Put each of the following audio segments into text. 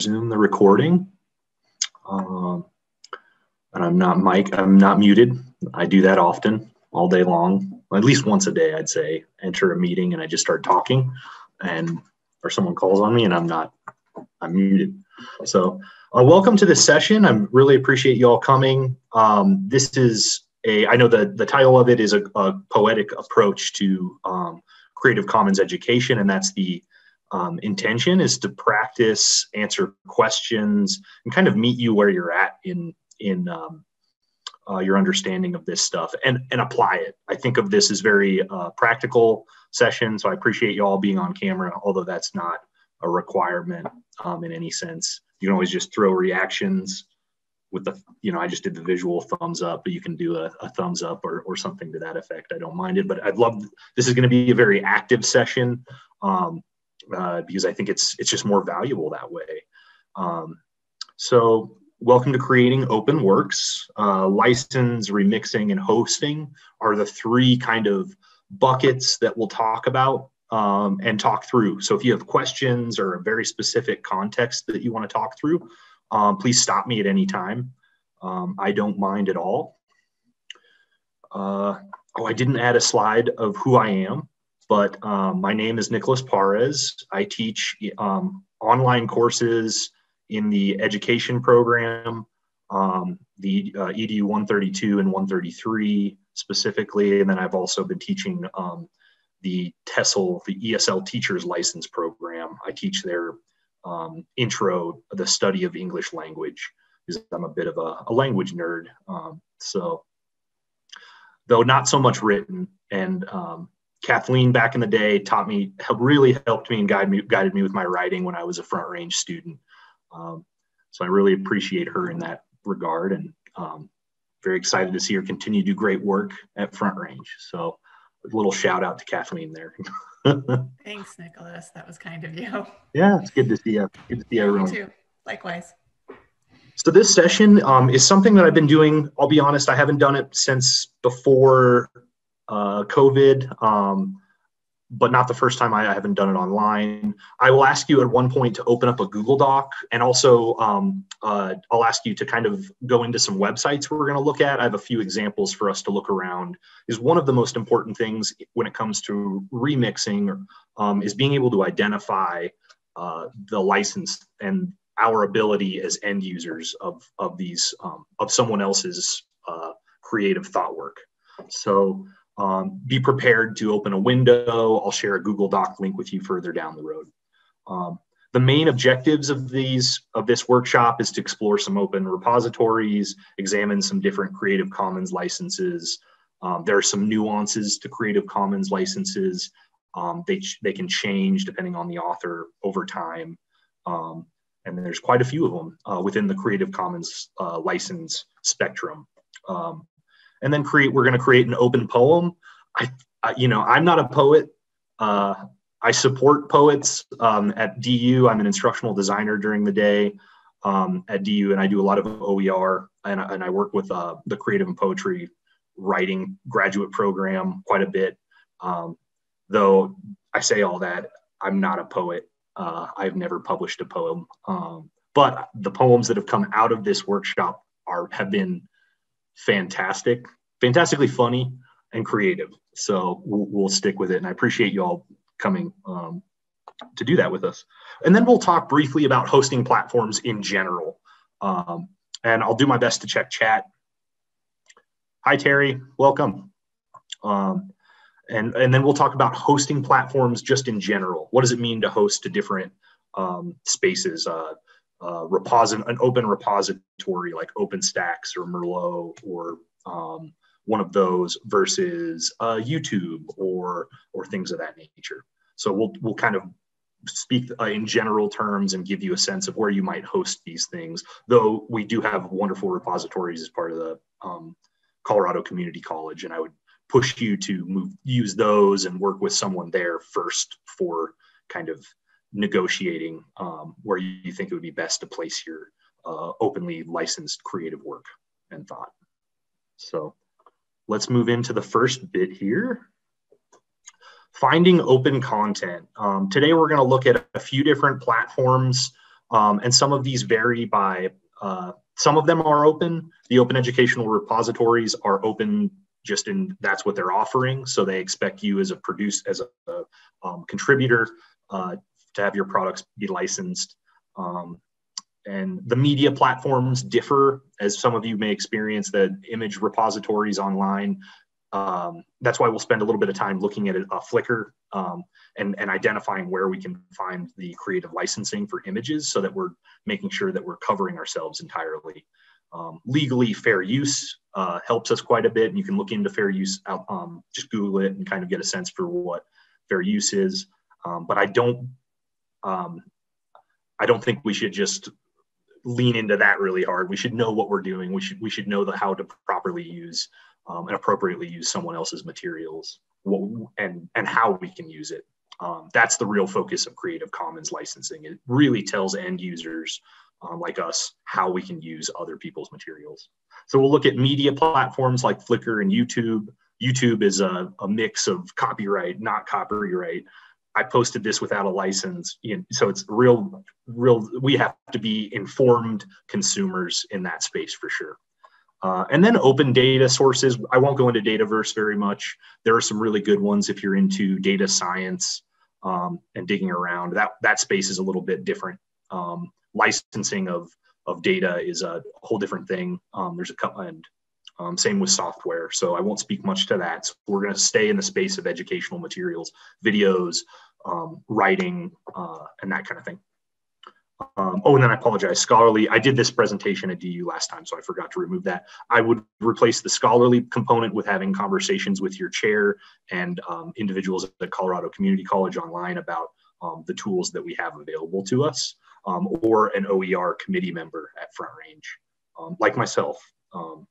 resume the recording. Um, and I'm not Mike, I'm not muted. I do that often, all day long, at least once a day, I'd say. Enter a meeting and I just start talking, and or someone calls on me and I'm not, I'm muted. So, uh, welcome to this session. I really appreciate you all coming. Um, this is a, I know the, the title of it is a, a poetic approach to um, Creative Commons education, and that's the um, intention is to practice, answer questions, and kind of meet you where you're at in in um, uh, your understanding of this stuff and and apply it. I think of this as very uh, practical session, so I appreciate you all being on camera, although that's not a requirement um, in any sense. You can always just throw reactions with the you know I just did the visual thumbs up, but you can do a, a thumbs up or or something to that effect. I don't mind it, but I'd love this is going to be a very active session. Um, uh, because I think it's it's just more valuable that way. Um, so welcome to creating open works. Uh, license, remixing, and hosting are the three kind of buckets that we'll talk about um, and talk through. So if you have questions or a very specific context that you want to talk through, um, please stop me at any time. Um, I don't mind at all. Uh, oh, I didn't add a slide of who I am. But um, my name is Nicolas Pares. I teach um, online courses in the education program, um, the uh, EDU 132 and 133 specifically. And then I've also been teaching um, the TESOL, the ESL Teachers License Program. I teach their um, intro, the study of English language, because I'm a bit of a, a language nerd. Um, so, though not so much written, and um, Kathleen back in the day taught me, really helped me and guided me, guided me with my writing when I was a front range student. Um, so I really appreciate her in that regard and um, very excited to see her continue to do great work at front range. So a little shout out to Kathleen there. Thanks, Nicolas. That was kind of you. Yeah, it's good to see you. Good to see everyone. You too. Likewise. So this session um, is something that I've been doing. I'll be honest, I haven't done it since before uh, COVID, um, but not the first time. I, I, haven't done it online. I will ask you at one point to open up a Google Doc, and also um, uh, I'll ask you to kind of go into some websites we're going to look at. I have a few examples for us to look around. Is one of the most important things when it comes to remixing um, is being able to identify uh, the license and our ability as end users of of these um, of someone else's uh, creative thought work. So um, be prepared to open a window. I'll share a Google Doc link with you further down the road. Um, the main objectives of these of this workshop is to explore some open repositories, examine some different Creative Commons licenses. Um, there are some nuances to Creative Commons licenses. Um, they, they can change depending on the author over time. Um, and there's quite a few of them uh, within the Creative Commons uh, license spectrum. Um, and then create we're going to create an open poem. I, I, you know i'm not a poet. Uh, i support poets um, at du i'm an instructional designer during the day um, at du and i do a lot of oer and, and i work with uh, the creative and poetry writing graduate program quite a bit. Um, though i say all that i'm not a poet. Uh, i've never published a poem. Um, but the poems that have come out of this workshop are have been fantastic, fantastically funny and creative. So we'll, we'll stick with it. And I appreciate you all coming um, to do that with us. And then we'll talk briefly about hosting platforms in general. Um, and I'll do my best to check chat. Hi, Terry. Welcome. Um, and, and then we'll talk about hosting platforms just in general. What does it mean to host to different um, spaces? Uh, uh, reposit- an open repository like OpenStax or Merlot or um, one of those versus uh, YouTube or or things of that nature. So we'll we'll kind of speak uh, in general terms and give you a sense of where you might host these things. Though we do have wonderful repositories as part of the um, Colorado Community College, and I would push you to move use those and work with someone there first for kind of negotiating um, where you think it would be best to place your uh, openly licensed creative work and thought. So let's move into the first bit here. Finding open content. Um, today we're going to look at a few different platforms Um, and some of these vary by, uh, some of them are open. The open educational repositories are open just in that's what they're offering. So they expect you as a produce as a, a um, contributor uh, to have your products be licensed. Um, and the media platforms differ, as some of you may experience. The image repositories online um, that's why we'll spend a little bit of time looking at a, a Flickr um, and, and identifying where we can find the creative licensing for images so that we're making sure that we're covering ourselves entirely. Um, legally, fair use uh, helps us quite a bit, and you can look into fair use. Out, um, just Google it and kind of get a sense for what fair use is. Um, but I don't, um, I don't think we should just lean into that really hard. We should know what we're doing. We should we should know the how to properly use um, and appropriately use someone else's materials what, and and how we can use it. Um, that's the real focus of Creative Commons licensing. It really tells end users um, like us how we can use other people's materials. So we'll look at media platforms like Flickr and YouTube. YouTube is a, a mix of copyright, not copyright. I posted this without a license. You know, so it's real, real. We have to be informed consumers in that space for sure. Uh, and then open data sources. I won't go into Dataverse very much. There are some really good ones if you're into data science um, and digging around. That that space is a little bit different. Um, licensing of of data is a whole different thing. Um, there's a couple, and um, same with software. So I won't speak much to that. So we're going to stay in the space of educational materials, videos, um, writing, uh, and that kind of thing. Um, oh, and then I apologize. Scholarly, I did this presentation at DU last time, so I forgot to remove that. I would replace the scholarly component with having conversations with your chair and um, individuals at the Colorado Community College online about um, the tools that we have available to us, um, or an OER committee member at Front Range, like myself. Um,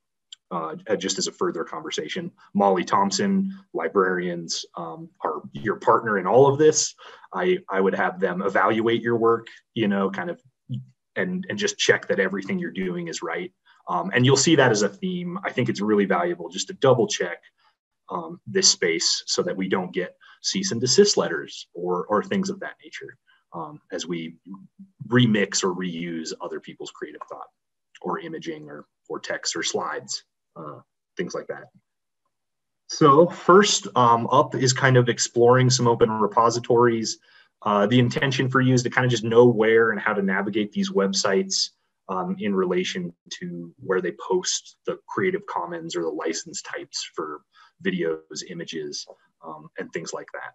uh, just as a further conversation. Molly Thompson, librarians, um, are your partner in all of this. I, I would have them evaluate your work, you know, kind of, and, and just check that everything you're doing is right. Um, and you'll see that as a theme. I think it's really valuable just to double check um, this space so that we don't get cease and desist letters or, or things of that nature um, as we remix or reuse other people's creative thought or imaging or, or text or slides uh, things like that. So first um, up is kind of exploring some open repositories. Uh, the intention for you is to kind of just know where and how to navigate these websites um, in relation to where they post the Creative Commons or the license types for videos, images, um, and things like that.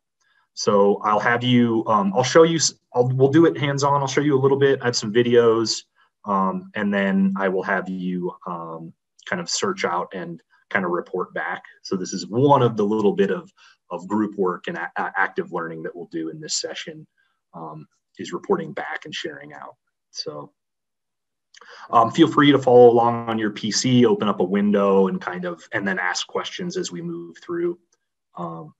So I'll have you, um, I'll show you, I'll, we'll do it hands-on. I'll show you a little bit. I have some videos, um, and then I will have you um, kind of search out and kind of report back. So this is one of the little bit of, of group work and a- active learning that we'll do in this session um, is reporting back and sharing out. So um, feel free to follow along on your PC, open up a window and kind of, and then ask questions as we move through. Um,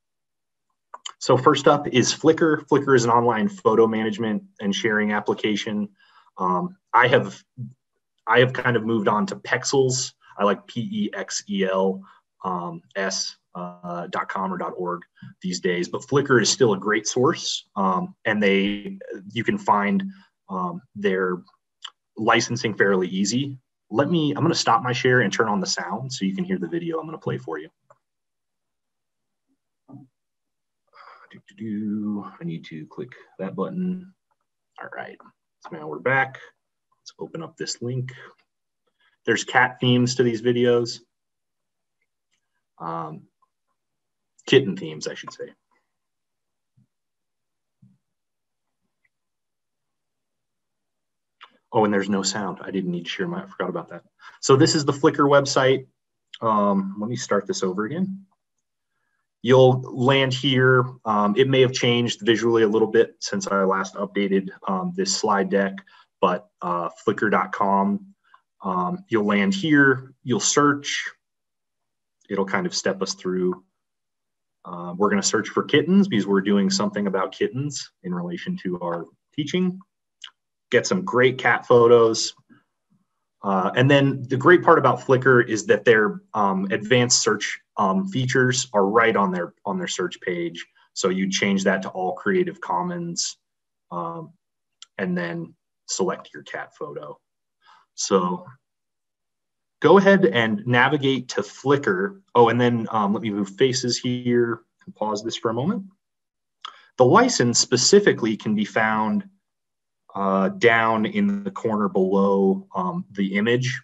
so first up is Flickr. Flickr is an online photo management and sharing application. Um, I have I have kind of moved on to Pexels. I like P E X E L um, S uh, .com or .org these days, but Flickr is still a great source, um, and they you can find um, their licensing fairly easy. Let me. I'm going to stop my share and turn on the sound so you can hear the video I'm going to play for you. I need to click that button. All right, so now we're back. Let's open up this link. There's cat themes to these videos. Um, kitten themes, I should say. Oh, and there's no sound. I didn't need to share my, I forgot about that. So this is the Flickr website. Um, let me start this over again. You'll land here. Um, it may have changed visually a little bit since I last updated um, this slide deck, but uh, flickr.com um, you'll land here, you'll search, it'll kind of step us through. Uh, we're going to search for kittens because we're doing something about kittens in relation to our teaching. Get some great cat photos. Uh, and then the great part about Flickr is that their um, advanced search um, features are right on their on their search page. So you change that to all Creative Commons, um, and then select your cat photo. So go ahead and navigate to Flickr. Oh, and then um, let me move faces here and pause this for a moment. The license specifically can be found uh, down in the corner below um, the image.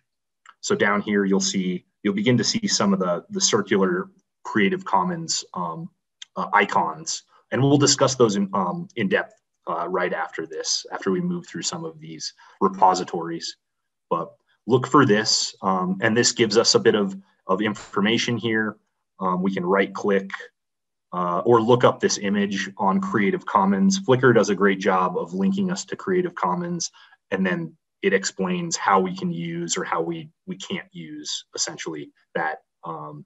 So down here, you'll see, you'll begin to see some of the, the circular Creative Commons um, uh, icons. And we'll discuss those in, um, in depth uh, right after this, after we move through some of these repositories. But look for this, um, and this gives us a bit of, of information here. Um, we can right click uh, or look up this image on Creative Commons. Flickr does a great job of linking us to Creative Commons, and then it explains how we can use or how we, we can't use essentially that, um,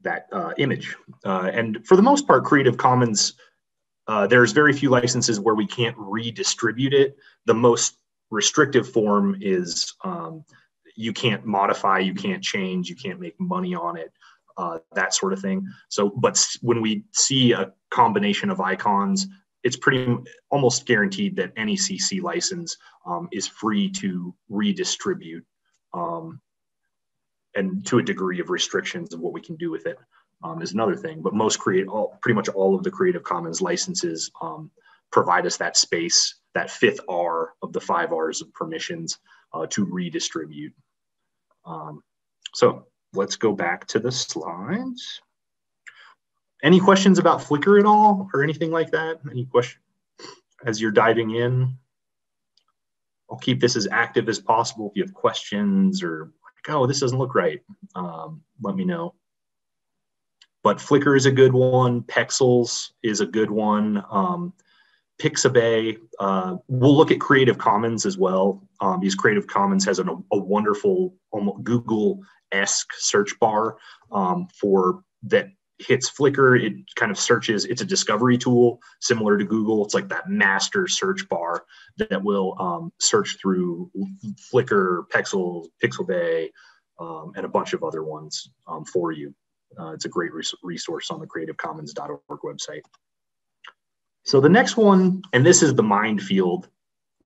that uh, image. Uh, and for the most part, Creative Commons, uh, there's very few licenses where we can't redistribute it. The most restrictive form is um, you can't modify, you can't change, you can't make money on it, uh, that sort of thing. So, but when we see a combination of icons, it's pretty almost guaranteed that any CC license um, is free to redistribute um, and to a degree of restrictions of what we can do with it um, is another thing. But most create all, pretty much all of the Creative Commons licenses um, provide us that space, that fifth R of the five R's of permissions uh, to redistribute. Um, so let's go back to the slides. Any questions about Flickr at all or anything like that? Any question as you're diving in? I'll keep this as active as possible. If you have questions or like, oh, this doesn't look right, um, let me know. But Flickr is a good one. Pexels is a good one. Um, Pixabay. Uh, we'll look at Creative Commons as well. Um, because Creative Commons has an, a wonderful Google-esque search bar um, for that hits Flickr. It kind of searches. It's a discovery tool similar to Google. It's like that master search bar that will um, search through Flickr, Pexels, Pixabay, um, and a bunch of other ones um, for you. Uh, it's a great res resource on the creativecommons.org website. So the next one, and this is the minefield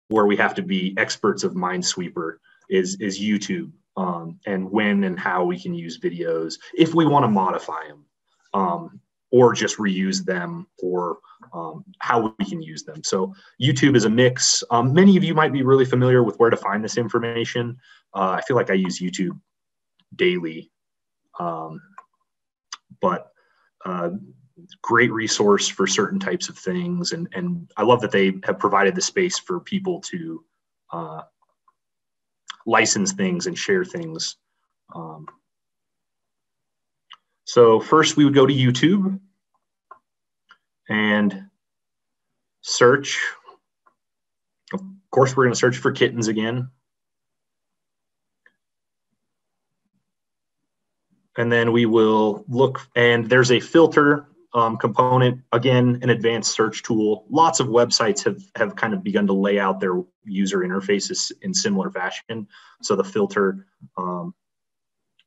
where we have to be experts of Minesweeper, is, is YouTube um, and when and how we can use videos if we want to modify them um, or just reuse them or um, how we can use them. So YouTube is a mix. Um, many of you might be really familiar with where to find this information. Uh, I feel like I use YouTube daily, um, but uh, great resource for certain types of things. And, and I love that they have provided the space for people to uh, license things and share things. Um, so first we would go to YouTube and search. Of course, we're going to search for kittens again. And then we will look, and there's a filter um, component, again, an advanced search tool. Lots of websites have, have kind of begun to lay out their user interfaces in similar fashion. So the filter um,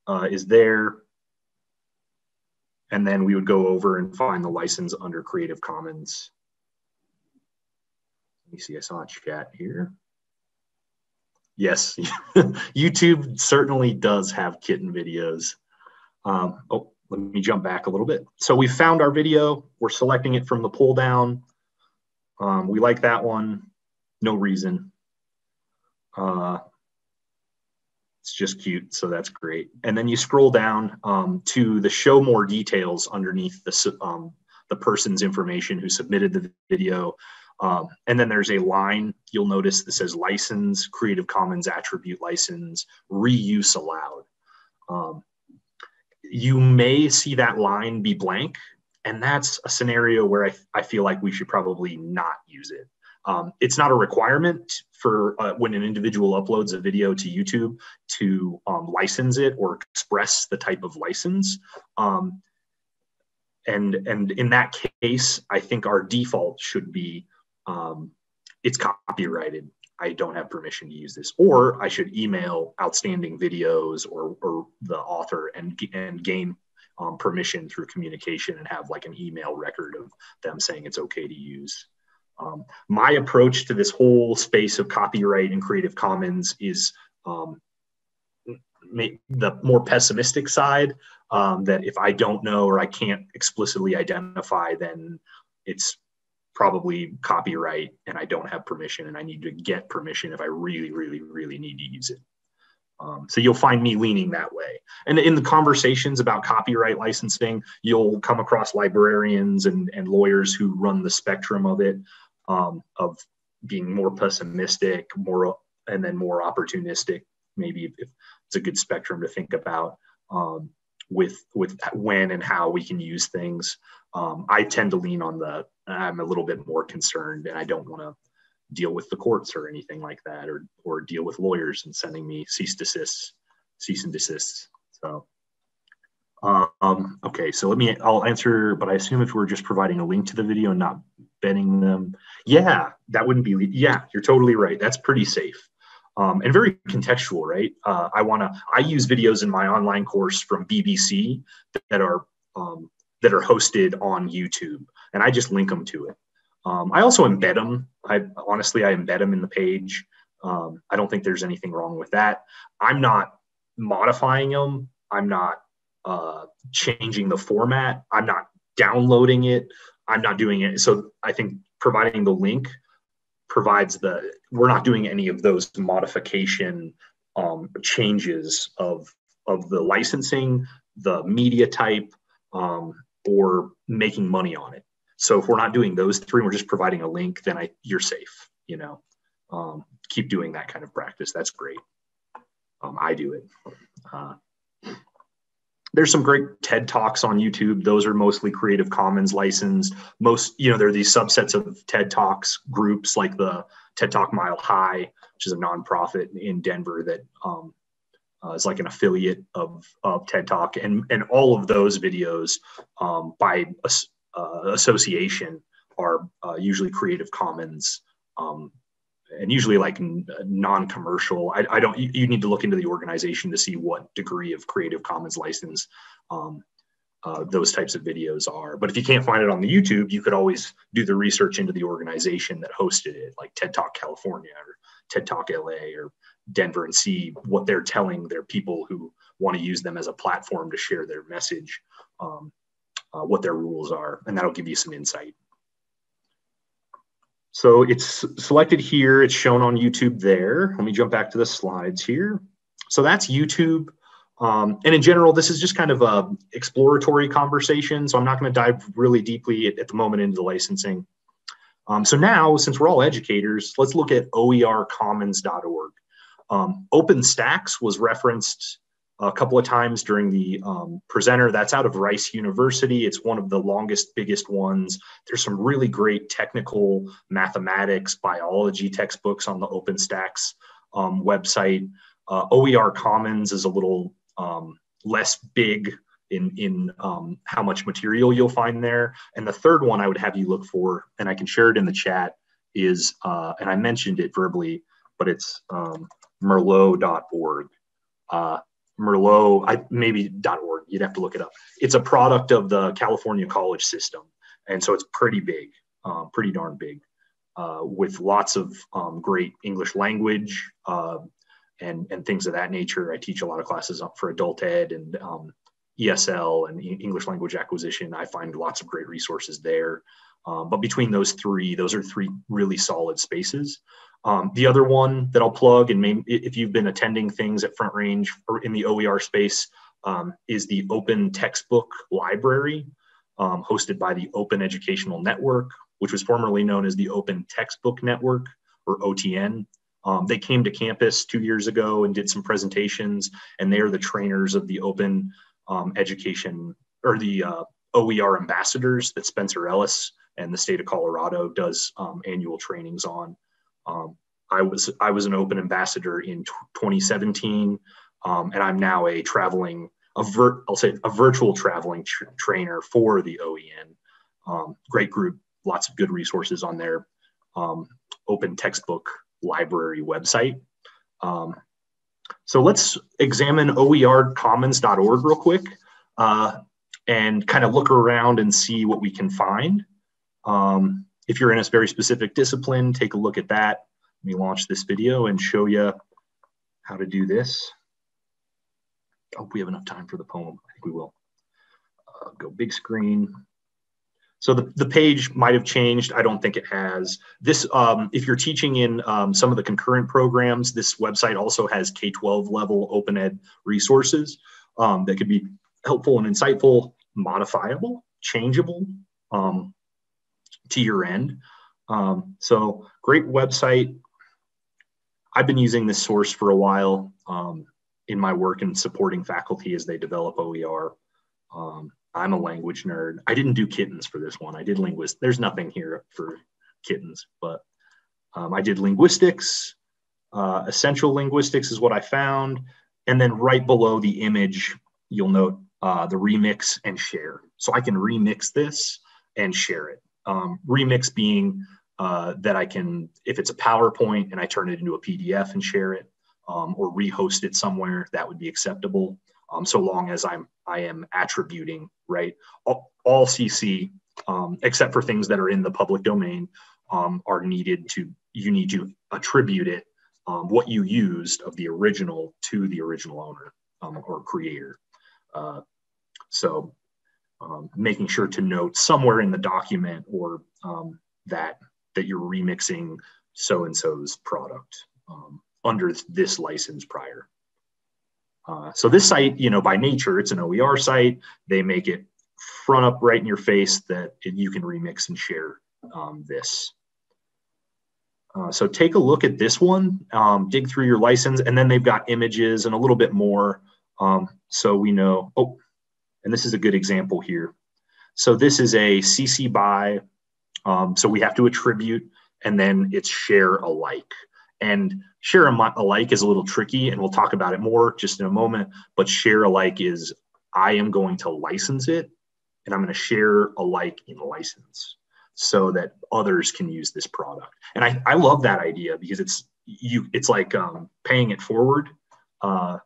uh, is there. And then we would go over and find the license under Creative Commons. Let me see, I saw a chat here. Yes, YouTube certainly does have kitten videos. Um, oh, let me jump back a little bit. So we found our video. We're selecting it from the pull down. Um, we like that one. No reason. Uh, it's just cute, so that's great. And then you scroll down um, to the show more details underneath the, um, the person's information who submitted the video. Um, and then there's a line you'll notice that says license, Creative Commons attribute license, reuse allowed. You may see that line be blank. And that's a scenario where I, I feel like we should probably not use it. Um, it's not a requirement for uh, when an individual uploads a video to YouTube to um, license it or express the type of license. Um, and, and in that case, I think our default should be um, it's copyrighted. I don't have permission to use this, or I should email outstanding videos or, or the author and, and gain um, permission through communication and have like an email record of them saying it's okay to use. Um, my approach to this whole space of copyright and Creative Commons is um, the more pessimistic side um, that if I don't know or I can't explicitly identify, then it's probably copyright and I don't have permission and I need to get permission if I really, really, really need to use it. Um, so you'll find me leaning that way. And in the conversations about copyright licensing, you'll come across librarians and, and lawyers who run the spectrum of it, um, of being more pessimistic, more and then more opportunistic. Maybe if it's a good spectrum to think about um, with with when and how we can use things. Um, I tend to lean on the I'm a little bit more concerned, and I don't want to deal with the courts or anything like that, or or deal with lawyers and sending me cease desists, cease and desists. So. Um, okay, so let me, I'll answer, but I assume if we're just providing a link to the video and not betting them, yeah, that wouldn't be, yeah, you're totally right. That's pretty safe um, and very contextual, right? Uh, I want to. I use videos in my online course from BBC that are um, that are hosted on YouTube, and I just link them to it. Um, I also embed them. I honestly, I embed them in the page. Um, I don't think there's anything wrong with that. I'm not modifying them. I'm not uh, changing the format. I'm not downloading it. I'm not doing it. So I think providing the link provides the we're not doing any of those modification um, changes of of the licensing the media type um, or making money on it. So if we're not doing those three we're just providing a link then i you're safe you know? Um, keep doing that kind of practice. That's great. Um, i do it. Uh, there's some great TED Talks on YouTube. Those are mostly Creative Commons licensed. Most, you know, there are these subsets of TED Talks groups like the TED Talk Mile High, which is a nonprofit in Denver that um, uh, is like an affiliate of, of TED Talk. And, and all of those videos um, by uh, association are uh, usually Creative Commons um, and usually like non-commercial. I, I don't. You, you, need to look into the organization to see what degree of Creative Commons license um, uh, those types of videos are. But if you can't find it on the YouTube, you could always do the research into the organization that hosted it, like TED Talk California or TED Talk LA or Denver, and see what they're telling their people who want to use them as a platform to share their message, um, uh, what their rules are, and that'll give you some insight. So it's selected here. It's shown on YouTube there. Let me jump back to the slides here. So that's YouTube. Um, and in general, this is just kind of a exploratory conversation. So I'm not going to dive really deeply at, at, the moment into the licensing. Um, so now, since we're all educators, let's look at oercommons.org. Um, OpenStax was referenced a couple of times during the um, presenter. That's out of Rice University. It's one of the longest, biggest ones. There's some really great technical mathematics, biology textbooks on the OpenStax um, website. Uh, OER Commons is a little um, less big in in um, how much material you'll find there. And the third one I would have you look for, and I can share it in the chat, is uh, and I mentioned it verbally, but it's um, Merlot.org. Uh, Merlot, I, maybe .org. You'd have to look it up. It's a product of the California college system, and so it's pretty big, uh, pretty darn big, uh, with lots of um, great English language uh, and and things of that nature. I teach a lot of classes for adult ed and um, ESL and English language acquisition. I find lots of great resources there. Um, but between those three, those are three really solid spaces. Um, the other one that I'll plug, and maybe if you've been attending things at Front Range or in the OER space, um, is the Open Textbook Library, um, hosted by the Open Educational Network, which was formerly known as the Open Textbook Network or OTN. Um, they came to campus two years ago and did some presentations, and they are the trainers of the Open um, Education or the uh, OER ambassadors that Spencer Ellis and the state of Colorado does um, annual trainings on. Um, I was I was an open ambassador in t- 2017, um, and I'm now a traveling a vir- I'll say a virtual traveling tr- trainer for the OEN. Um, great group, lots of good resources on their um, open textbook library website. Um, so let's examine oercommons.org real quick uh, and kind of look around and see what we can find. Um, if you're in a very specific discipline, take a look at that. Let me launch this video and show you how to do this. I hope we have enough time for the poem. I think we will. Uh, go big screen. So the, the page might have changed. I don't think it has. This, um, if you're teaching in um, some of the concurrent programs, this website also has K-12 level open ed resources um, that could be helpful and insightful, modifiable, changeable um, to your end. Um, so great website. I've been using this source for a while um, in my work and supporting faculty as they develop OER. Um, I'm a language nerd. I didn't do kittens for this one. I did linguist. There's nothing here for kittens, but um, I did linguistics. Uh, essential linguistics is what I found. And then right below the image, you'll note uh, the remix and share. So I can remix this and share it. Um, remix being uh, that I can, if it's a PowerPoint and I turn it into a PDF and share it, um, or rehost it somewhere, that would be acceptable. Um, so long as I'm I am attributing right all, all CC um, except for things that are in the public domain um, are needed to you need to attribute it um, what you used of the original to the original owner or creator. Uh, so um, making sure to note somewhere in the document or that that you're remixing so and so's product under this license prior. Uh, so this site, you know, by nature, it's an OER site. They make it front up right in your face that you can remix and share um, this. Uh, so take a look at this one, um, dig through your license, and then they've got images and a little bit more. Um, so we know, oh, and this is a good example here. So this is a CC by, um, so we have to attribute, and then it's share alike. And share alike is a little tricky, and we'll talk about it more just in a moment. But share alike is I am going to license it, and I'm going to share alike in license so that others can use this product. And I, I love that idea because it's you it's like um, paying it forward. Uh,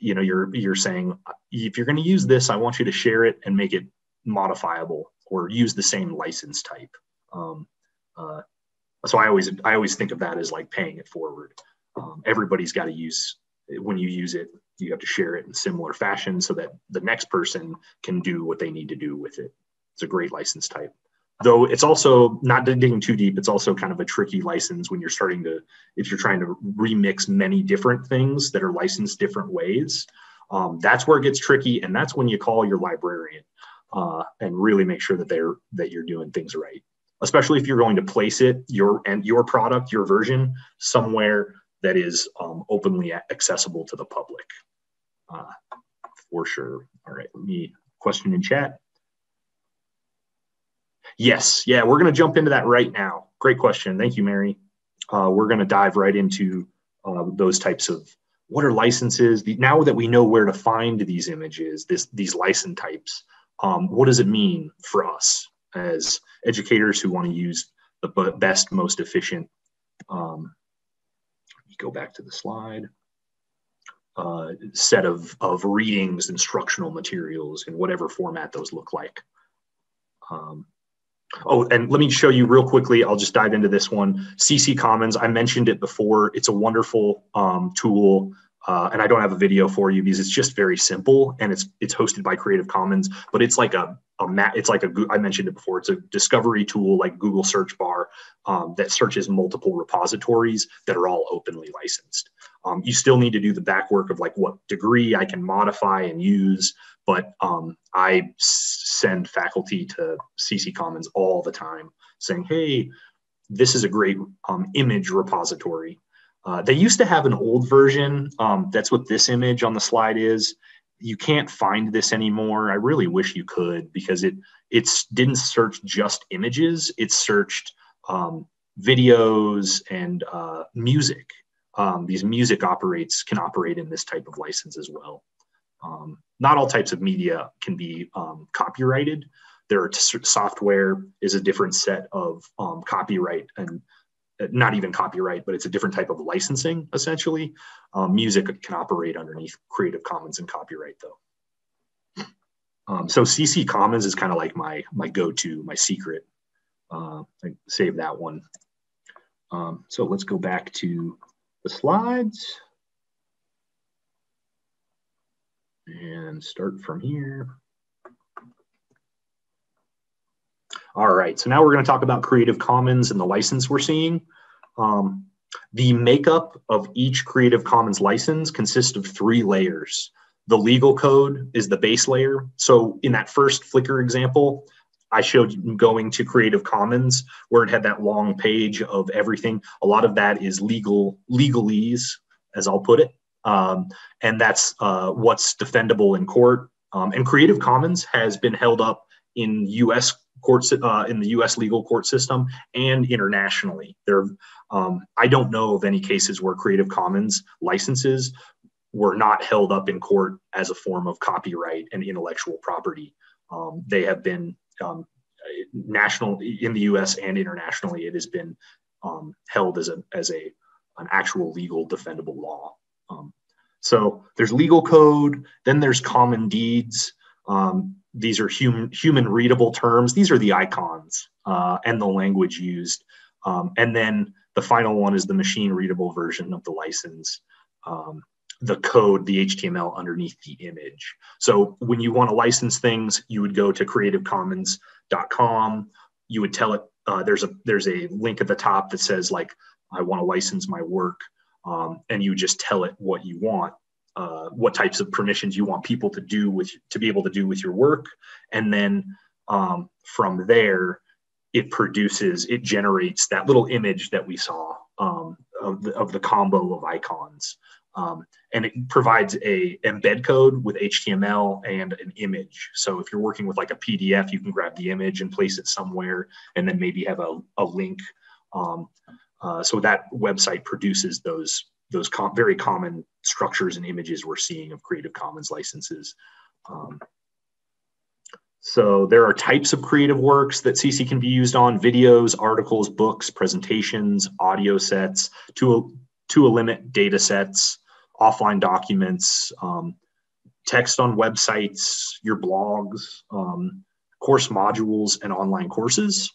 you know, you're you're saying if you're going to use this, I want you to share it and make it modifiable or use the same license type. Um, uh, so I always I always think of that as like paying it forward. Um, everybody's got to use when you use it. You have to share it in similar fashion so that the next person can do what they need to do with it. It's a great license type. Though it's also not digging too deep. It's also kind of a tricky license when you're starting to if you're trying to remix many different things that are licensed different ways. Um, that's where it gets tricky, and that's when you call your librarian uh, and really make sure that they're that you're doing things right especially if you're going to place it your and your product your version somewhere that is um, openly accessible to the public uh, for sure all right let me question in chat yes yeah we're going to jump into that right now great question thank you mary uh, we're going to dive right into uh, those types of what are licenses now that we know where to find these images this these license types um, what does it mean for us as educators who want to use the best, most efficient. Um, go back to the slide. Uh, set of, of readings, instructional materials in whatever format those look like. Um, oh, and let me show you real quickly. I'll just dive into this one. CC Commons, I mentioned it before. It's a wonderful um, tool uh, and I don't have a video for you because it's just very simple and it's it's hosted by Creative Commons, but it's like a a mat. It's like a I mentioned it before. It's a discovery tool like Google search bar um, that searches multiple repositories that are all openly licensed. Um, you still need to do the back work of like what degree I can modify and use, but um, I send faculty to CC Commons all the time saying, hey, this is a great um, image repository uh, they used to have an old version. Um, that's what this image on the slide is. You can't find this anymore. I really wish you could because it it's didn't search just images. It searched um, videos and uh, music. Um, these music operates can operate in this type of license as well. Um, not all types of media can be um, copyrighted. Their software is a different set of um, copyright and not even copyright, but it's a different type of licensing essentially. Um, music can operate underneath Creative Commons and copyright though. Um, so CC Commons is kind of like my my go-to, my secret. uh, save that one. Um, so let's go back to the slides and start from here. All right, so now we're going to talk about Creative Commons and the license we're seeing. Um, the makeup of each Creative Commons license consists of three layers. The legal code is the base layer. So in that first Flickr example, I showed going to Creative Commons where it had that long page of everything. A lot of that is legal legalese, as I'll put it, um, and that's uh, what's defendable in court. Um, and Creative Commons has been held up in U.S. courts uh, in the U.S. legal court system and internationally. There, um, I don't know of any cases where Creative Commons licenses were not held up in court as a form of copyright and intellectual property. Um, they have been um, national in the U.S. and internationally. It has been um, held as a as a an actual legal defendable law. So there's legal code, then there's common deeds. Um, these are human human readable terms. These are the icons uh, and the language used. Um, and then the final one is the machine readable version of the license. Um, the code, the HTML underneath the image. So when you want to license things, you would go to creativecommons.com. You would tell it uh, there's a there's a link at the top that says like I want to license my work, um, and you just tell it what you want, uh, what types of permissions you want people to do with to be able to do with your work, and then um, from there it produces it generates that little image that we saw um, of, the, of the combo of icons. Um, and it provides a embed code with HTML and an image. So if you're working with like a PDF, you can grab the image and place it somewhere, and then maybe have a, a link. Um, uh, so that website produces those those com- very common structures and images we're seeing of Creative Commons licenses. Um, so there are types of creative works that CC can be used on: videos, articles, books, presentations, audio sets. To to a limit, data sets offline documents, um, text on websites, your blogs, um, course modules, and online courses.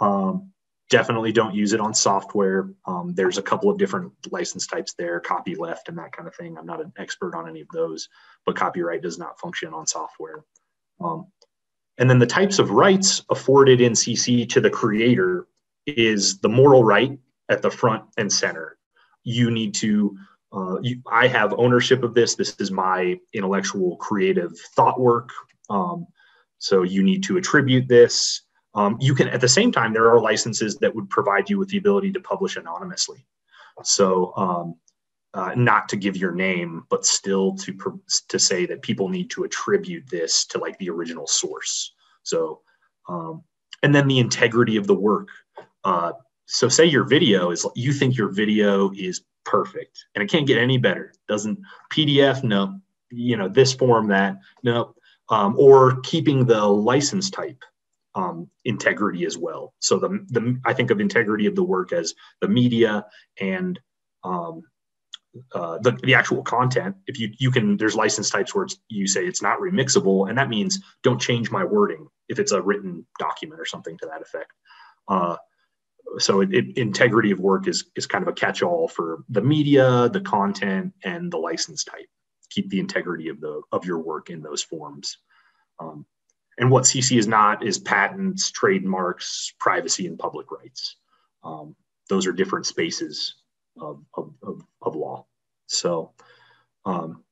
Um, definitely don't use it on software. Um, there's a couple of different license types there, copyleft and that kind of thing. I'm not an expert on any of those, but copyright does not function on software. Um, and then the types of rights afforded in CC to the creator is the moral right at the front and center. You need to uh, you, I have ownership of this. This is my intellectual creative thought work. Um, so you need to attribute this. Um, you can, at the same time, there are licenses that would provide you with the ability to publish anonymously. So um, uh, not to give your name, but still to to say that people need to attribute this to like the original source. So, um, and then the integrity of the work. Uh, so, say your video is you think your video is perfect and it can't get any better doesn't pdf no you know this form that no um, or keeping the license type um, integrity as well so the, the i think of integrity of the work as the media and um, uh, the, the actual content if you you can there's license types where you say it's not remixable and that means don't change my wording if it's a written document or something to that effect uh, so it, it, integrity of work is is kind of a catch-all for the media, the content, and the license type. Keep the integrity of the of your work in those forms. Um, and what CC is not is patents, trademarks, privacy, and public rights. Um, those are different spaces of, of, of, of law. So um,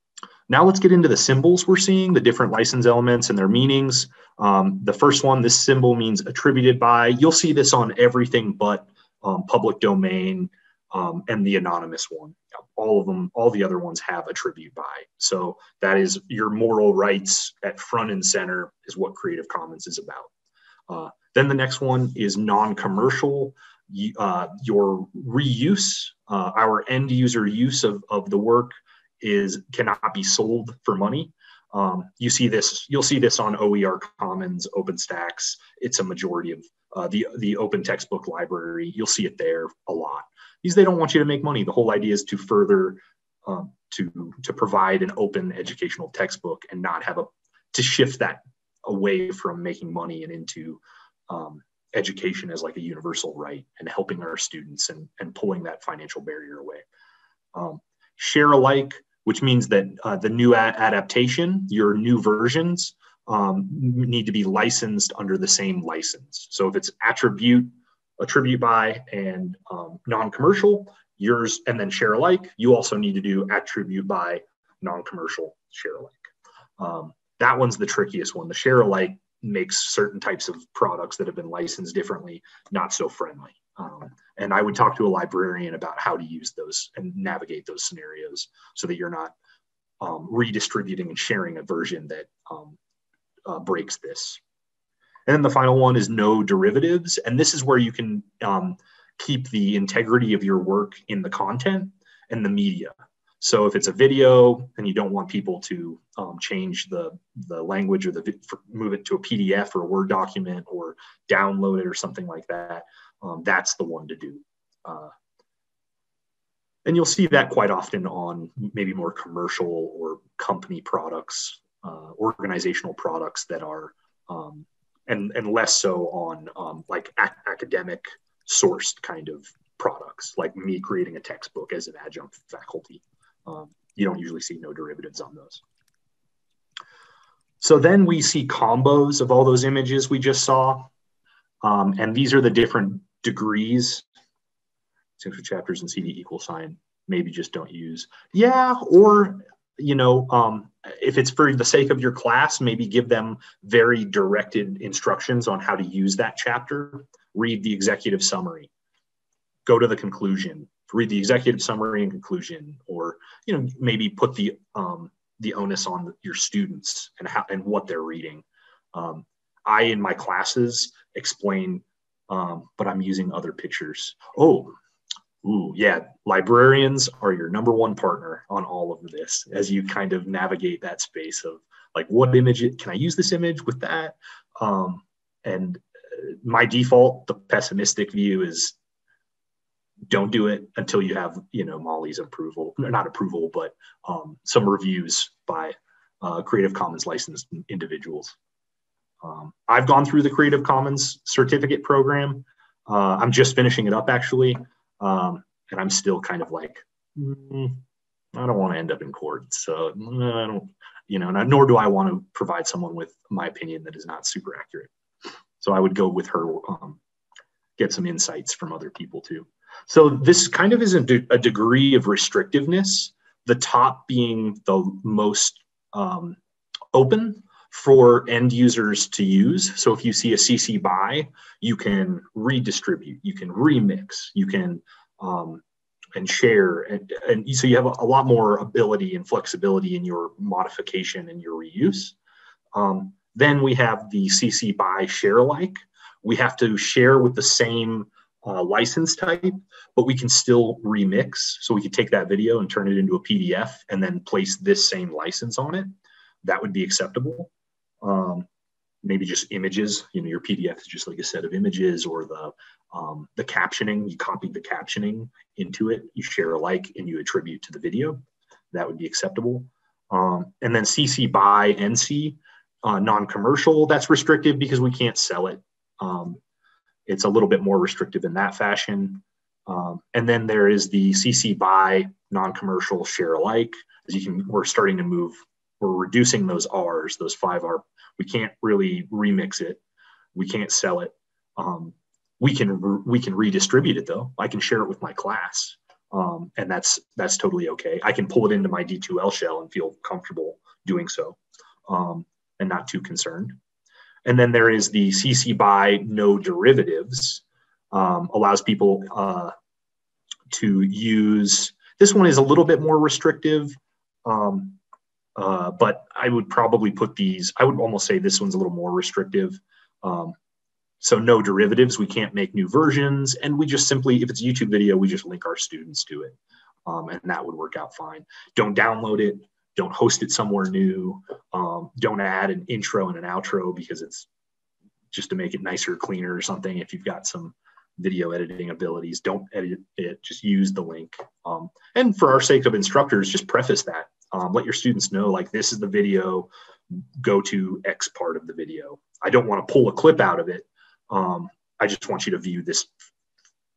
now let's get into the symbols we're seeing, the different license elements and their meanings. Um, the first one, this symbol means attributed by. You'll see this on everything but um, public domain um, and the anonymous one. All of them, all the other ones have a tribute by. So that is your moral rights at front and center is what Creative Commons is about. Uh, then the next one is non-commercial. Uh, your reuse, uh, our end user use of, of the work is cannot be sold for money. Um, you see this, you'll see this on OER Commons, OpenStax. It's a majority of uh, the the open textbook library. You'll see it there a lot. These they don't want you to make money. The whole idea is to further um, to to provide an open educational textbook and not have a to shift that away from making money and into um, education as like a universal right and helping our students and, and pulling that financial barrier away. Um, share alike, which means that uh, the new adaptation, your new versions, um, need to be licensed under the same license. So if it's attribute, attribute by, and um, non-commercial, yours, and then share alike, you also need to do attribute by, non-commercial, share alike. Um, that one's the trickiest one. The share alike makes certain types of products that have been licensed differently not so friendly. Um, and I would talk to a librarian about how to use those and navigate those scenarios so that you're not um, redistributing and sharing a version that um, uh, breaks this. And then the final one is no derivatives. And this is where you can um, keep the integrity of your work in the content and the media. So if it's a video and you don't want people to um, change the, the language or the move it to a PDF or a Word document or download it or something like that, um, that's the one to do. Uh, and you'll see that quite often on maybe more commercial or company products, uh, organizational products that are, um, and, and less so on um, like ac- academic sourced kind of products, like me creating a textbook as an adjunct faculty. Um, you don't usually see no derivatives on those. So then we see combos of all those images we just saw. Um, and these are the different degrees. Signature chapters and CD equal sign, maybe just don't use. Yeah, or, you know, um, if it's for the sake of your class, maybe give them very directed instructions on how to use that chapter. Read the executive summary, go to the conclusion, read the executive summary and conclusion, or you know maybe put the um, the onus on your students and how and what they're reading. Um, I in my classes explain, um, but I'm using other pictures. Oh, ooh, yeah, librarians are your number one partner on all of this as you kind of navigate that space of like what image can I use this image with that, um, and uh, my default the pessimistic view is don't do it until you have you know molly's approval not approval but um, some reviews by uh, creative commons licensed individuals. Um, i've gone through the creative commons certificate program. Uh, i'm just finishing it up actually um, and i'm still kind of like mm, i don't want to end up in court so i don't you know and nor do i want to provide someone with my opinion that is not super accurate. So i would go with her um, get some insights from other people too. So this kind of is a, de- a degree of restrictiveness, the top being the most um, open for end users to use. So if you see a CC BY, you can redistribute, you can remix, you can um, and share, and, and so you have a, lot more ability and flexibility in your modification and your reuse. Um, then we have the CC BY share alike. We have to share with the same uh, license type, but we can still remix. So we could take that video and turn it into a PDF and then place this same license on it. That would be acceptable. Um, maybe just images. You know, your PDF is just like a set of images, or the um, the captioning. You copy the captioning into it. You share alike, and you attribute to the video. That would be acceptable. Um, and then CC by NC, uh, non-commercial. That's restrictive because we can't sell it. Um, it's a little bit more restrictive in that fashion. Um, and then there is the CC by non-commercial share alike. As you can, we're starting to move, we're reducing those R's, those five R. We can't really remix it. We can't sell it. Um, we can we can redistribute it though. I can share it with my class, um, and that's that's totally okay. I can pull it into my D2L shell and feel comfortable doing so, um, and not too concerned. And then there is the CC by no derivatives, um, allows people uh, to use. This one is a little bit more restrictive, um, uh, but I would probably put these, I would almost say this one's a little more restrictive. Um, so no derivatives, we can't make new versions. And we just simply, if it's a YouTube video, we just link our students to it. Um, and that would work out fine. Don't download it don't host it somewhere new um, don't add an intro and an outro because it's just to make it nicer cleaner or something if you've got some video editing abilities don't edit it just use the link um, and for our sake of instructors just preface that um, let your students know like this is the video go to x part of the video i don't want to pull a clip out of it um, I just want you to view this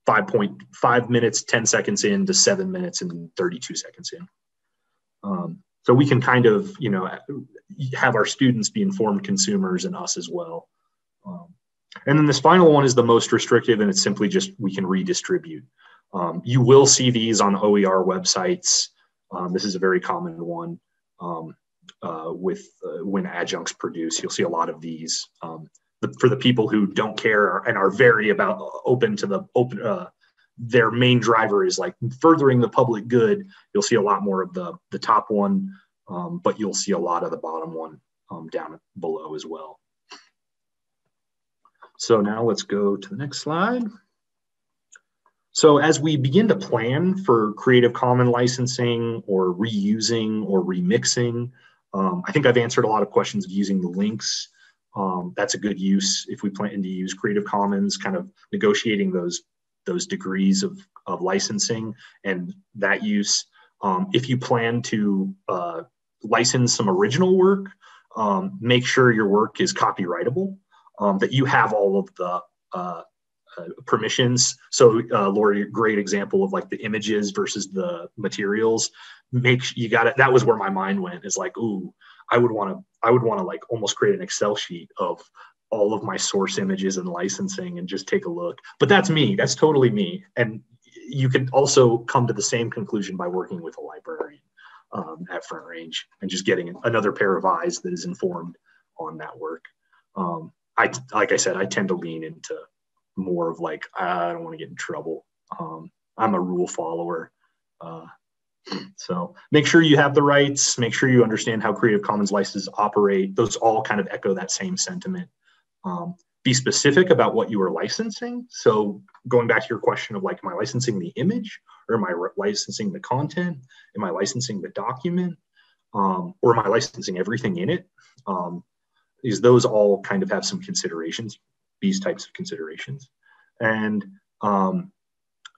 5.5 minutes, 10 seconds in to seven minutes and 32 seconds in. Um, so we can kind of, you know, have our students be informed consumers and us as well. Um, and then this final one is the most restrictive, and it's simply just we can redistribute. Um, you will see these on OER websites. Um, this is a very common one um, uh, with uh, when adjuncts produce. You'll see a lot of these. Um, the, for the people who don't care and are very about uh, open to the open, uh, their main driver is like furthering the public good. You'll see a lot more of the the top one, um, but you'll see a lot of the bottom one um, down below as well. So now let's go to the next slide. So as we begin to plan for Creative Commons licensing or reusing or remixing, um, I think I've answered a lot of questions of using the links. Um, that's a good use if we plan to use Creative Commons, kind of negotiating those those degrees of, of licensing and that use. Um, if you plan to uh, license some original work, um, make sure your work is copyrightable, um, that you have all of the uh, permissions. So, uh, Lori, great example of like the images versus the materials. Make you got it. That was where my mind went. Is like, ooh, I would want to. I would want to like almost create an Excel sheet of all of my source images and licensing and just take a look. But that's me. That's totally me. And you can also come to the same conclusion by working with a librarian um, at Front Range and just getting another pair of eyes that is informed on that work. Um, I like I said, I tend to lean into more of like I don't want to get in trouble. Um, I'm a rule follower. Uh, so make sure you have the rights. Make sure you understand how Creative Commons licenses operate. Those all kind of echo that same sentiment. Um, be specific about what you are licensing. So going back to your question of like, am I licensing the image or am I licensing the content? Am I licensing the document? Um, or am I licensing everything in it? Um, is those all kind of have some considerations these types of considerations. And um,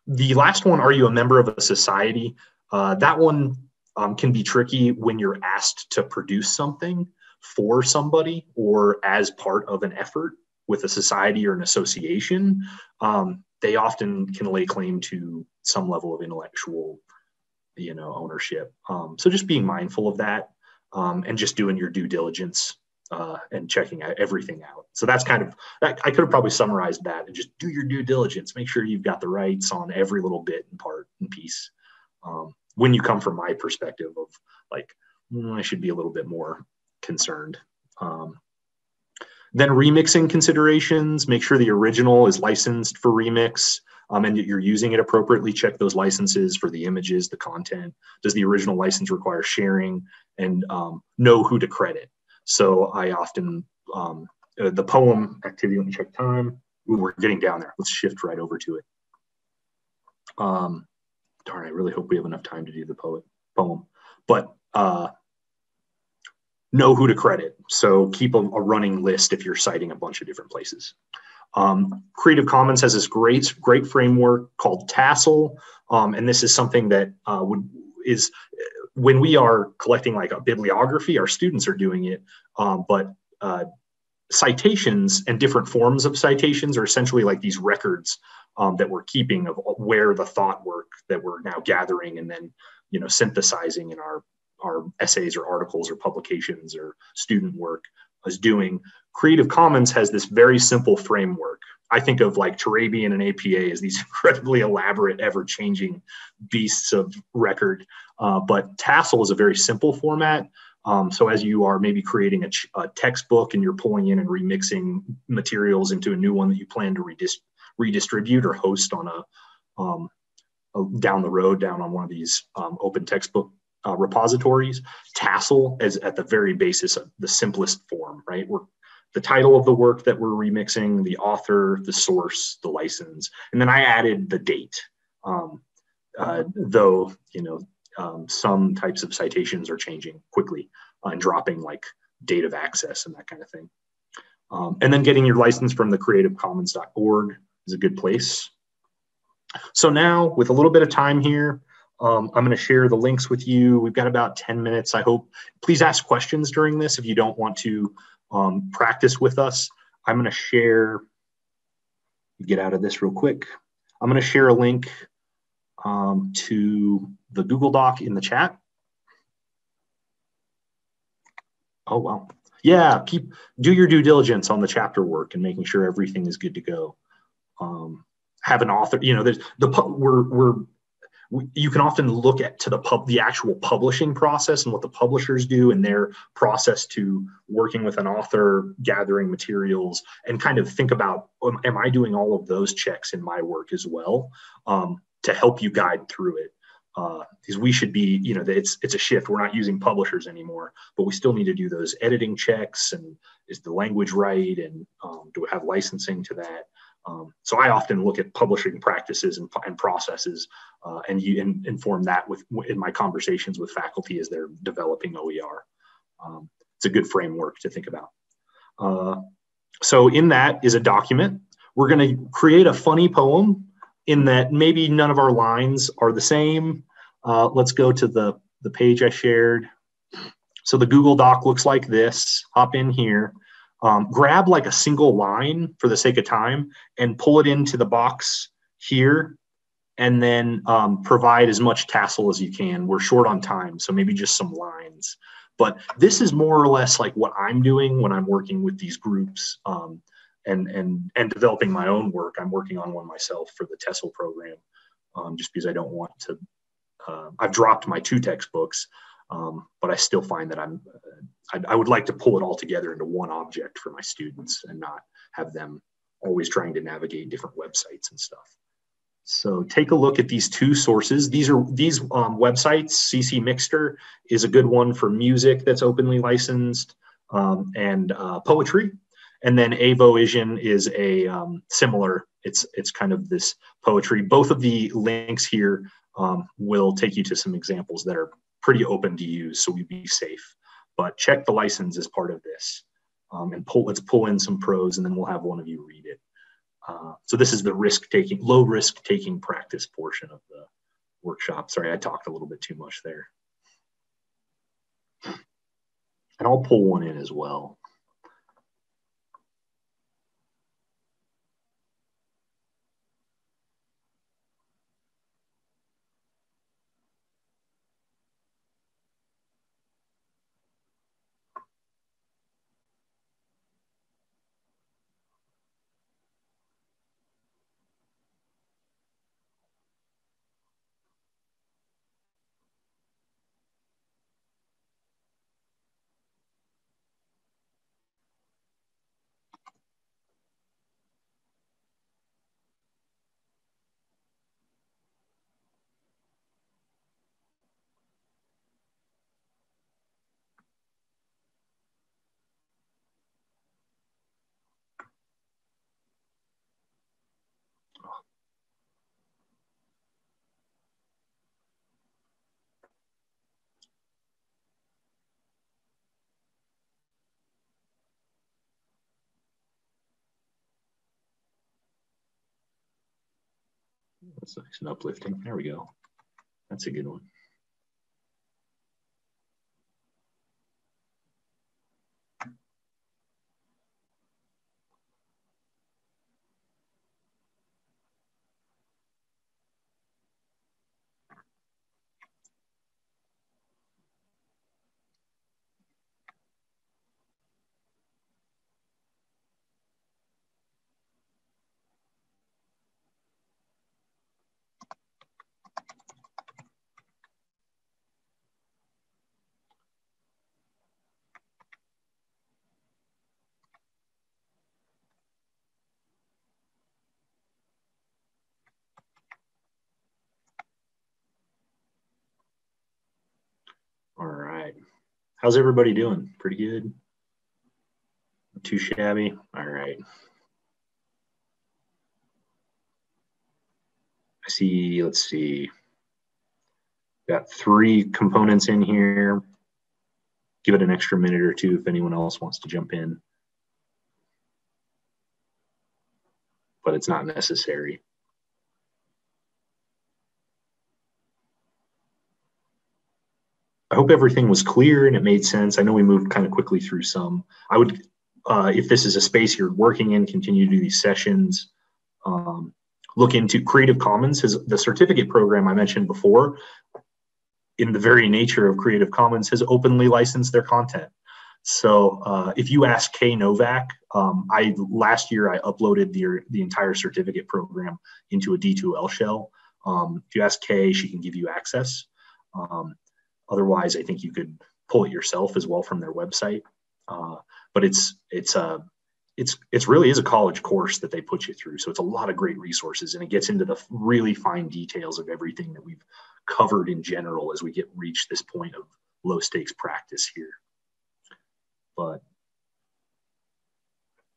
the last one, are you a member of a society? Uh, that one um, can be tricky when you're asked to produce something for somebody or as part of an effort with a society or an association. Um, they often can lay claim to some level of intellectual, you know, ownership. Um, so just being mindful of that um, and just doing your due diligence uh, and checking everything out. So that's kind of that, I could have probably summarized that and just do your due diligence. Make sure you've got the rights on every little bit and part and piece. Um, when you come from my perspective of like, mm, I should be a little bit more concerned. Um, then remixing considerations, make sure the original is licensed for remix um, and you're using it appropriately. Check those licenses for the images, the content. Does the original license require sharing and um, know who to credit? So I often, um, uh, the poem activity, let me check time. Ooh, we're getting down there. Let's shift right over to it. Um, darn, I really hope we have enough time to do the poet poem. But uh, know who to credit. So keep a, a, running list if you're citing a bunch of different places. Um, Creative Commons has this great, great framework called TASL, um, and this is something that uh, would is when we are collecting like a bibliography, our students are doing it, um, but uh, citations and different forms of citations are essentially like these records um, that we're keeping of where the thought work that we're now gathering and then you know synthesizing in our our essays or articles or publications or student work is doing. Creative Commons has this very simple framework I think of like Turabian and APA as these incredibly elaborate, ever changing beasts of record. Uh, but TASL is a very simple format. Um, so as you are maybe creating a, a, textbook and you're pulling in and remixing materials into a new one that you plan to redist- redistribute or host on a, um, a, down the road, down on one of these um, open textbook uh, repositories, TASL is at the very basis of the simplest form, right? We're the title of the work that we're remixing, the author, the source, the license, and then I added the date. Um, uh, though you know um, some types of citations are changing quickly and dropping like date of access and that kind of thing. Um, and then getting your license from the creativecommons.org is a good place. So now with a little bit of time here, um, I'm going to share the links with you. We've got about 10 minutes. I hope, please ask questions during this if you don't want to um, practice with us. I'm going to share get out of this real quick. I'm going to share a link um, to the Google Doc in the chat. Oh, wow. Yeah, keep do your due diligence on the chapter work and making sure everything is good to go. Um, have an author, you know, there's the we're we're you can often look at to the pub the actual publishing process and what the publishers do and their process to working with an author gathering materials and kind of think about um, am i doing all of those checks in my work as well um, to help you guide through it? Uh, because we should be you know it's it's a shift. We're not using publishers anymore but we still need to do those editing checks and is the language right and um, do we have licensing to that um, so I often look at publishing practices and, and processes uh, and, you, inform that with in my conversations with faculty as they're developing OER. Um, it's a good framework to think about. Uh, so in that is a document. We're going to create a funny poem in that maybe none of our lines are the same. Uh, let's go to the, the page I shared. So the Google Doc looks like this. Hop in here um, grab like a single line for the sake of time and pull it into the box here and then um, provide as much TASL as you can. We're short on time, so maybe just some lines. But this is more or less like what I'm doing when I'm working with these groups um, and, and, and developing my own work. I'm working on one myself for the TESOL program um, just because I don't want to. Uh, I've dropped my two textbooks, um, but I still find that I'm, uh, I, I, would like to pull it all together into one object for my students and not have them always trying to navigate different websites and stuff. So take a look at these two sources. These are these um, websites. ccMixter is a good one for music that's openly licensed um, and uh, poetry. And then Avoision is a um, similar. It's it's kind of this poetry. Both of the links here um, will take you to some examples that are pretty open to use, so we'd be safe. But check the license as part of this, um, and pull. Let's pull in some pros, and then we'll have one of you read it. Uh, so this is the risk taking, low risk taking practice portion of the workshop. Sorry, I talked a little bit too much there. And I'll pull one in as well. That's nice and uplifting. There we go. That's a good one. All right. How's everybody doing? Pretty good? Too shabby? All right. I see, let's see. Got three components in here. Give it an extra minute or two if anyone else wants to jump in. But it's not necessary. I hope everything was clear and it made sense. I know we moved kind of quickly through some. I would, uh, if this is a space you're working in, continue to do these sessions. um, look into Creative Commons, his, the certificate program I mentioned before, in the very nature of Creative Commons, has openly licensed their content. So uh, if you ask Kay Novak, um, I last year I uploaded the, the entire certificate program into a D2L shell. Um, if you ask Kay, she can give you access. Um, otherwise, I think you could pull it yourself as well from their website. Uh, but it's it's a uh, it's it's really is a college course that they put you through. So it's a lot of great resources, and it gets into the really fine details of everything that we've covered in general as we get reach this point of low stakes practice here. But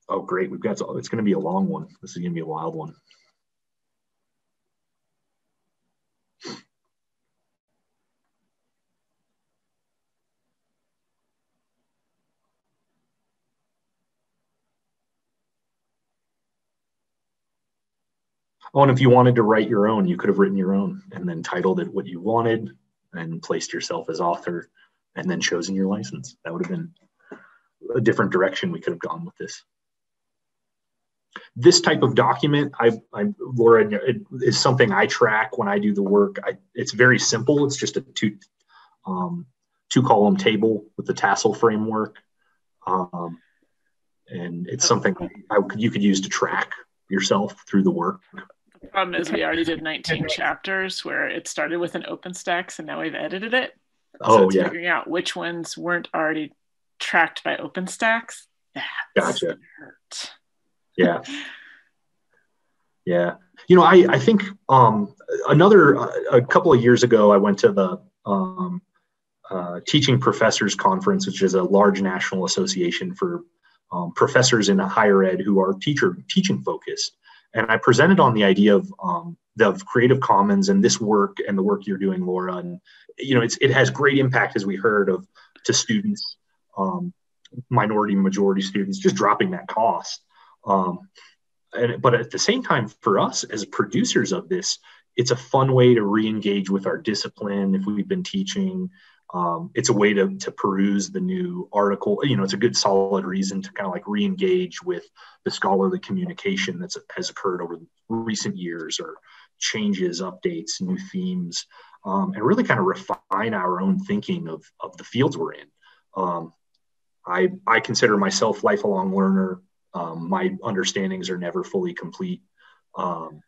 oh, great, we've got it's going to be a long one. This is going to be a wild one. Oh, and if you wanted to write your own, you could have written your own and then titled it what you wanted and placed yourself as author and then chosen your license. That would have been a different direction we could have gone with this. This type of document, I, I Laura, it is something I track when I do the work. I, it's very simple. It's just a two, um, two column table with the TASL framework. Um, and it's something I, you could use to track yourself through the work. The problem is we already did 19 chapters where it started with an OpenStax and now we've edited it. Oh, so it's yeah. Figuring out which ones weren't already tracked by OpenStax. That's gotcha. Hurt. Yeah. yeah. You know, I, I think um, another, uh, a couple of years ago, I went to the um, uh, Teaching Professors Conference, which is a large national association for um, professors in higher ed who are teacher teaching focused and I presented on the idea of um, the Creative Commons and this work and the work you're doing, Laura. And you know, it has great impact, as we heard, of to students, um, minority, majority students, just dropping that cost. Um, and but at the same time, for us as producers of this, it's a fun way to re-engage with our discipline if we've been teaching um, it's a way to, to peruse the new article. You know, it's a good solid reason to kind of like re-engage with the scholarly communication that has occurred over recent years or changes, updates, new themes, um, and really kind of refine our own thinking of, of the fields we're in. Um, I, I consider myself lifelong learner. Um, my understandings are never fully complete um,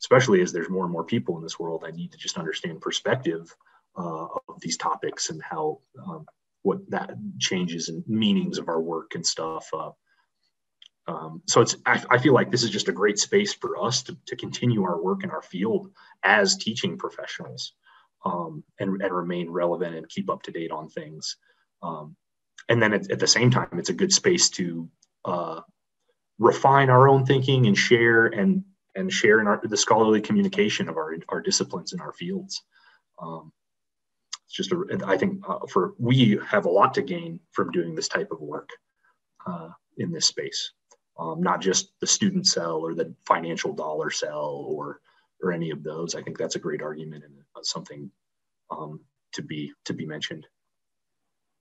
especially as there's more and more people in this world, I need to just understand perspective uh, of these topics and how um, what that changes and meanings of our work and stuff. Uh, um, so it's I, I, feel like this is just a great space for us to, to continue our work in our field as teaching professionals um, and, and remain relevant and keep up to date on things. Um, and then at, at, the same time, it's a good space to uh, refine our own thinking and share and and share in our, the scholarly communication of our, our disciplines in our fields. Um, it's just a, I think uh, for we have a lot to gain from doing this type of work uh, in this space, um, not just the student cell or the financial dollar cell or or any of those. I think that's a great argument and something um, to be to be mentioned.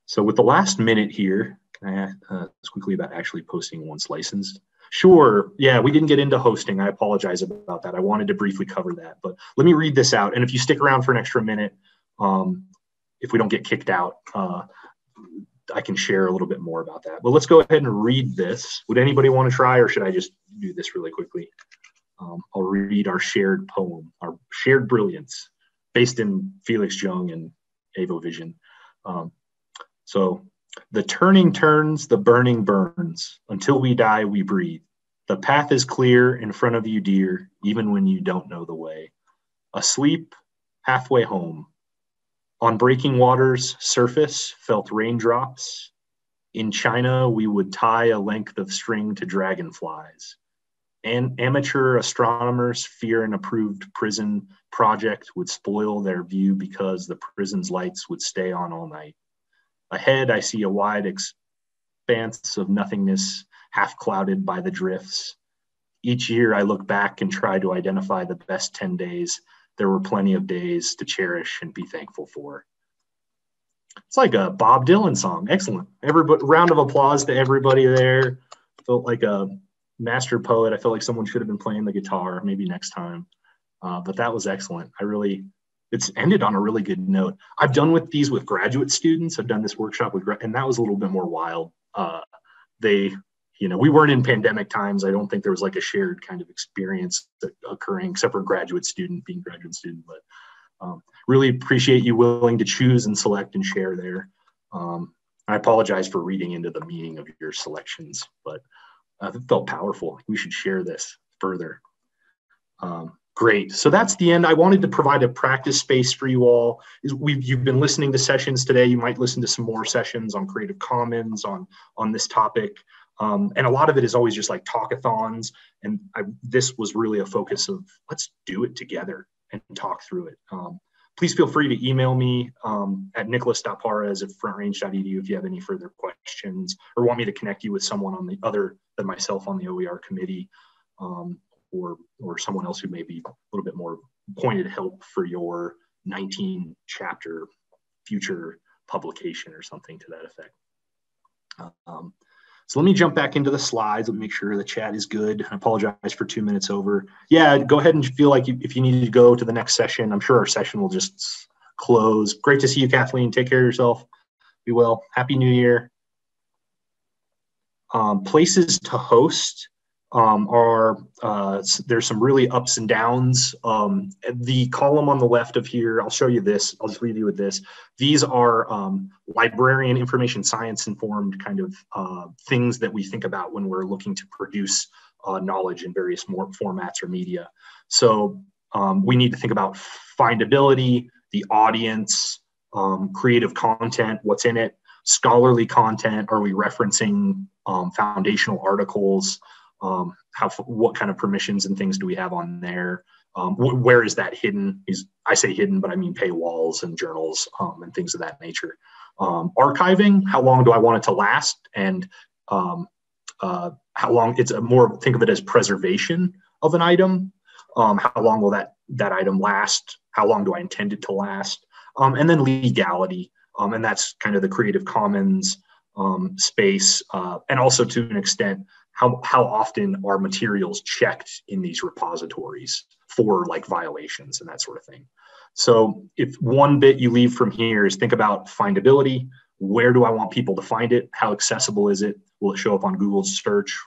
So with the last minute here, can I ask uh, quickly about actually posting once licensed? Sure. Yeah, we didn't get into hosting. I apologize about that. I wanted to briefly cover that, but let me read this out. And if you stick around for an extra minute, um, if we don't get kicked out, uh, I can share a little bit more about that. But let's go ahead and read this. Would anybody want to try, or should I just do this really quickly? Um, I'll read our shared poem, our shared brilliance, based in Felix Jung and Avoision. Um, so, the turning turns, the burning burns. Until we die, we breathe. The path is clear in front of you, dear, even when you don't know the way. Asleep, halfway home, on breaking water's surface felt raindrops. In China, we would tie a length of string to dragonflies. And amateur astronomers fear an approved prison project would spoil their view because the prison's lights would stay on all night. Ahead, I see a wide expanse of nothingness, half clouded by the drifts. Each year, I look back and try to identify the best 10 days there were plenty of days to cherish and be thankful for. It's like a Bob Dylan song. Excellent. Everybody, round of applause to everybody there. Felt like a master poet. I felt like someone should have been playing the guitar, maybe next time. Uh, but that was excellent. I really, it's ended on a really good note. I've done with these with graduate students. I've done this workshop with, and that was a little bit more wild. Uh, they, you know, we weren't in pandemic times. I don't think there was like a shared kind of experience occurring, except for graduate student being graduate student. But um, really appreciate you willing to choose and select and share there. Um, I apologize for reading into the meaning of your selections, but it felt powerful. We should share this further. Um, great. So that's the end. I wanted to provide a practice space for you all. We've, you've been listening to sessions today. You might listen to some more sessions on Creative Commons on, on this topic. Um, and a lot of it is always just like talkathons. And I, this was really a focus of let's do it together and talk through it. Um, please feel free to email me um, at nicolas.pares at frontrange.edu if you have any further questions or want me to connect you with someone on the other than myself on the OER committee um, or, or someone else who may be a little bit more pointed help for your 19 chapter future publication or something to that effect. Um, so let me jump back into the slides. Let me make sure the chat is good. I apologize for two minutes over. Yeah, go ahead and feel like you, if you need to go to the next session, I'm sure our session will just close. Great to see you, Kathleen. Take care of yourself. Be well. Happy New Year. Um, places to host um, are uh, there's some really ups and downs. Um, the column on the left of here, I'll show you this. I'll just leave you with this. These are um, librarian information science informed kind of uh, things that we think about when we're looking to produce uh, knowledge in various more formats or media. So um, we need to think about findability, the audience, um, creative content, what's in it, scholarly content. Are we referencing um, foundational articles? Um, how what kind of permissions and things do we have on there? Um, wh- where is that hidden? Is i say hidden but i mean paywalls and journals um, and things of that nature. Um, archiving how long do i want it to last? And um, uh, how long it's a more think of it as preservation of an item. Um, how long will that that item last? How long do i intend it to last? And then legality. And that's kind of the creative commons space uh, and also to an extent how how often are materials checked in these repositories for like violations and that sort of thing. So if one bit you leave from here is think about findability where do i want people to find it? How accessible is it? Will it show up on google's search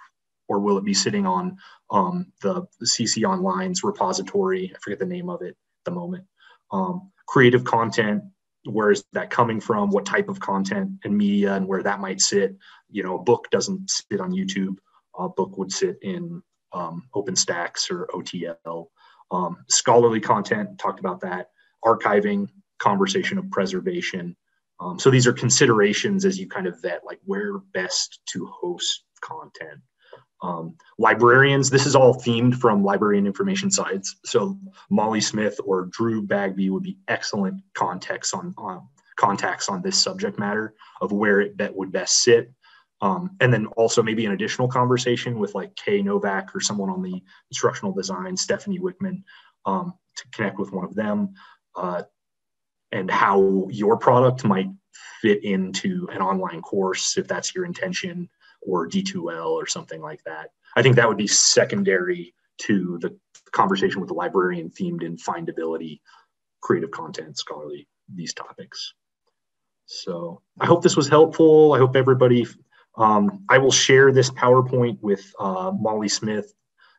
or will it be sitting on um, the, cc online's repository? I forget the name of it at the moment. Um, creative content where is that coming from? What type of content and media and where that might sit? You know a book doesn't sit on youtube book would sit in um, OpenStax or OTL. Um, scholarly content, talked about that. Archiving, conversation of preservation. Um, so these are considerations as you kind of vet like where best to host content. Um, librarians, this is all themed from librarian information sites. So Molly Smith or Drew Bagby would be excellent context on, on contacts on this subject matter of where it bet would best sit um, and then also maybe an additional conversation with like Kay Novak or someone on the instructional design, Stephanie Wickman, um, to connect with one of them, uh, and how your product might fit into an online course if that's your intention, or D2L or something like that. I think that would be secondary to the conversation with the librarian themed in findability, creative content, scholarly, these topics. So I hope this was helpful. I hope everybody um, I will share this PowerPoint with uh, Molly Smith.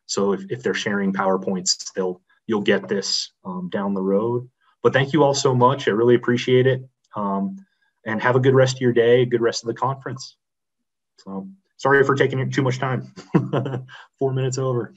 So if, if they're sharing PowerPoints, they'll you'll get this um, down the road. But thank you all so much. I really appreciate it. Um, and have a good rest of your day, good rest of the conference. So sorry for taking too much time. Four minutes over.